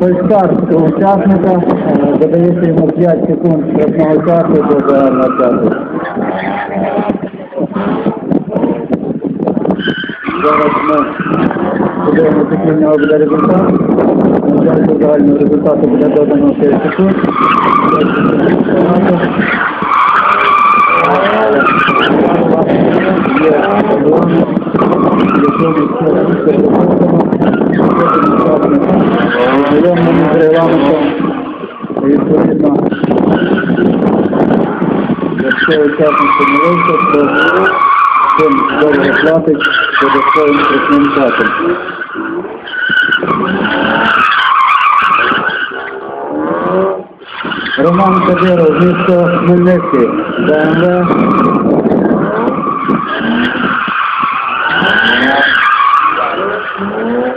Фальстарт учасника додається йому 5 секунд штрафного часу до загального часу. Зараз ми який в буде результат. На жаль, до загального результату буде додано 5 секунд. Відповідно, якщо учасник помилився, то добре платить додатковим страшним часом. Роман Кадиров, місто Хмельницький, БМВ.